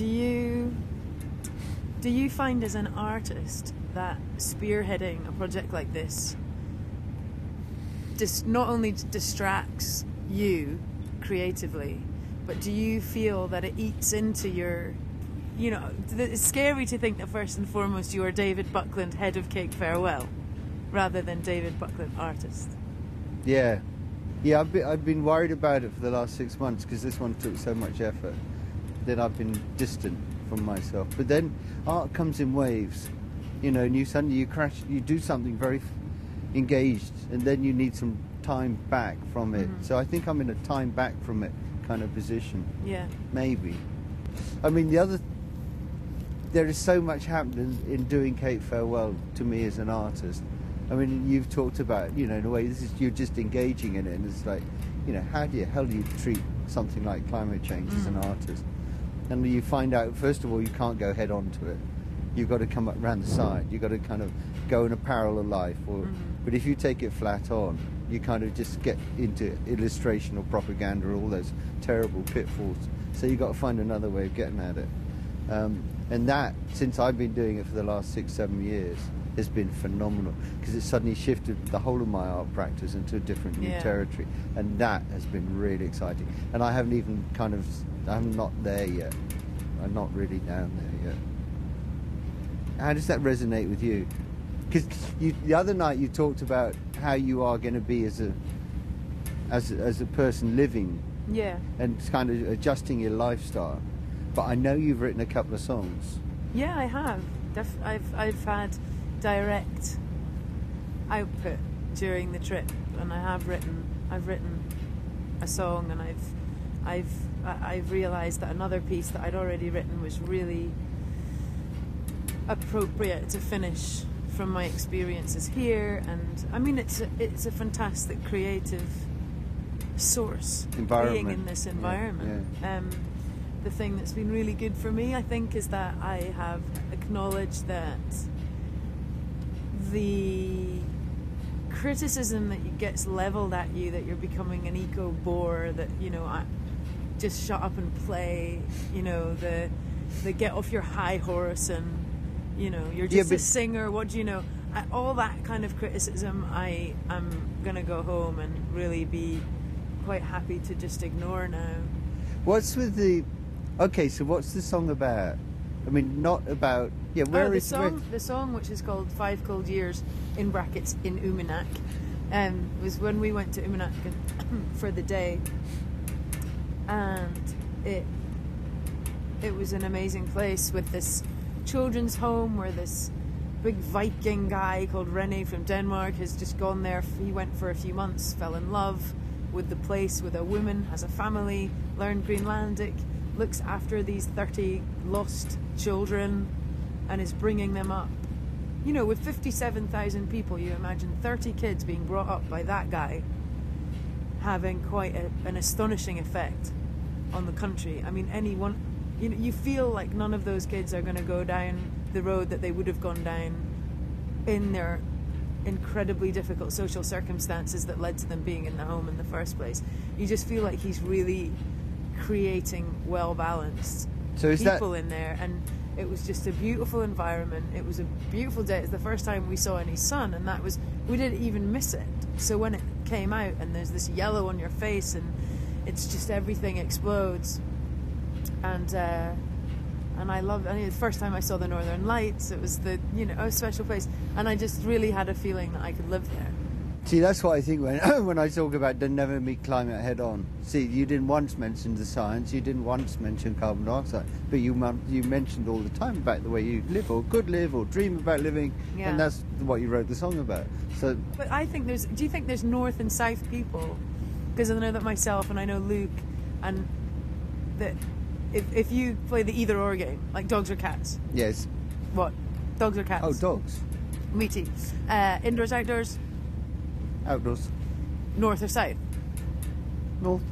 do you do you find as an artist that spearheading a project like this just not only distracts you creatively, but do you feel that it eats into your you know, it's scary to think that first and foremost you are David Buckland, head of Cape Farewell, rather than David Buckland, artist. Yeah, yeah. I've been, I've been worried about it for the last six months because this one took so much effort. Then I've been distant from myself. But then art comes in waves, you know, and you suddenly you crash, you do something very engaged, and then you need some time back from it. Mm-hmm. So I think I'm in a time back from it kind of position. Yeah. Maybe. I mean, the other there is so much happening in doing Cape Farewell to me as an artist. I mean, you've talked about, you know, in a way, this is you're just engaging in it, and it's like, you know, how do you hell do you treat something like climate change mm. as an mm. artist? And you find out, first of all, you can't go head on to it. You've got to come up around the side. You've got to kind of go in a parallel life. Or, mm. But if you take it flat on, you kind of just get into illustration or propaganda, or all those terrible pitfalls. So you've got to find another way of getting at it. Um, and that, since I've been doing it for the last six, seven years, has been phenomenal because it suddenly shifted the whole of my art practice into a different new yeah. territory, and that has been really exciting. And I haven't even kind of, I'm not there yet. I'm not really down there yet. How does that resonate with you? Because the other night you talked about how you are going to be as a, as a, as a person living, yeah, and kind of adjusting your lifestyle but I know you've written a couple of songs. Yeah, I have. Def- I've I've had direct output during the trip, and I have written. I've written a song, and I've I've I've realised that another piece that I'd already written was really appropriate to finish from my experiences here. And I mean, it's a, it's a fantastic creative source being in this environment. Yeah, yeah. Um, the thing that's been really good for me, I think, is that I have acknowledged that the criticism that gets leveled at you that you're becoming an eco bore, that you know, I, just shut up and play, you know, the the get off your high horse and you know you're just yeah, a singer. What do you know? I, all that kind of criticism, I am gonna go home and really be quite happy to just ignore now. What's with the Okay, so what's the song about? I mean, not about yeah. Where oh, the is song? Where? The song, which is called Five Cold Years in brackets in Umanak, um, was when we went to Umanak for the day, it it was an amazing place with this children's home where this big Viking guy called Rene from Denmark has just gone there. He went for a few months, fell in love with the place, with a woman, has a family, learned Greenlandic looks after these 30 lost children and is bringing them up. You know, with 57,000 people, you imagine 30 kids being brought up by that guy having quite a, an astonishing effect on the country. I mean, anyone, you know, you feel like none of those kids are going to go down the road that they would have gone down in their incredibly difficult social circumstances that led to them being in the home in the first place. You just feel like he's really creating well balanced so people that... in there and it was just a beautiful environment it was a beautiful day it's the first time we saw any sun and that was we didn't even miss it so when it came out and there's this yellow on your face and it's just everything explodes and uh, and I love. I mean, the first time I saw the Northern Lights, it was the you know a special place, and I just really had a feeling that I could live there. See, that's what I think when when I talk about the never meet climate head on. See, you didn't once mention the science, you didn't once mention carbon dioxide, but you you mentioned all the time about the way you live or could live or dream about living, yeah. and that's what you wrote the song about. So, but I think there's. Do you think there's north and south people? Because I know that myself, and I know Luke, and that if if you play the either or game, like dogs or cats. Yes. What? Dogs or cats? Oh, dogs. Me too. Uh, indoors, outdoors. Outdoors. North or south? North.